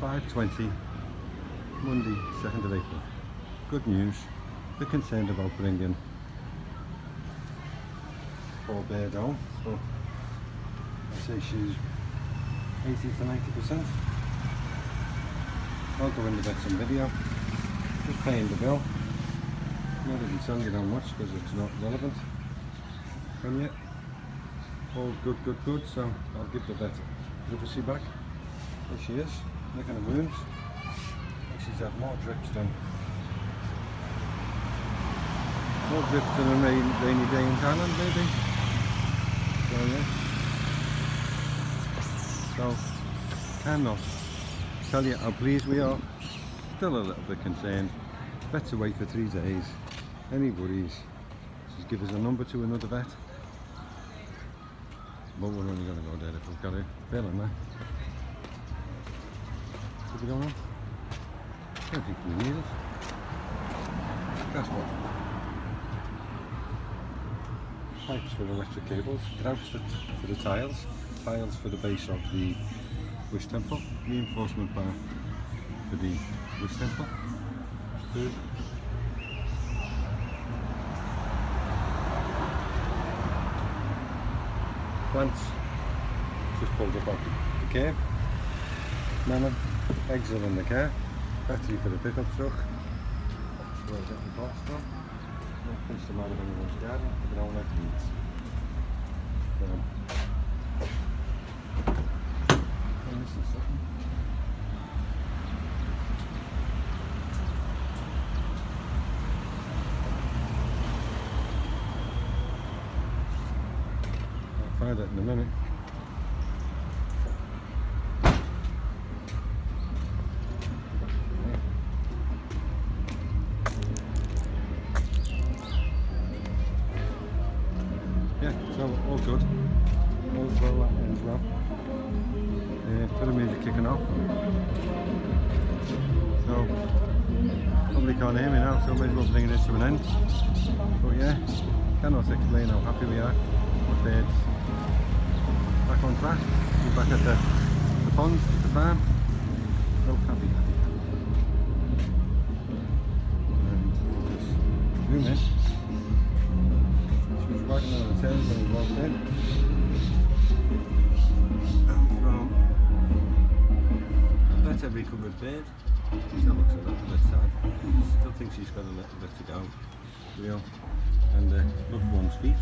5.20, Monday 2nd of April. Good news, they're concerned about bringing poor bear down, so I'd say she's 80 to 90%. I'll go into that some video, just paying the bill. Not even telling you how much because it's not relevant. And yet, all good, good, good, so I'll give the vet privacy back. There she is, licking her wounds. She's had more drips than more drips than a rain, rainy day in Thailand maybe. So yeah. So cannot tell you how pleased we are. Still a little bit concerned. Better wait for three days. Any worries? Just give us a number to another vet. But we're only going to go there if we've got a bill in What's going on? I don't think we need it. Guess what? Pipes for the electric cables, grouts for, for the tiles, tiles for the base of the wish temple, reinforcement bar for the wish temple, food. Plants just pulled up off the, the cave. Eggs are in the car, battery for the pickup truck. That's where I get the box from. No pinch them out of anyone's garden, they don't like weeds. Um, and this is something. I'll find it in a minute. Good. All's well that ends well. Uh, bit of kicking off. So probably can't hear me now, so I may as well bring this to an end. But yeah, cannot explain how happy we are. Back on track. We're back at the, the pond, the farm. So happy, happy, happy. On her tail when we walked in. And from a recovered. She still looks a little bit sad. Still thinks she's got a little bit to go. Know, and uh, loved one's feet.